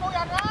Mua.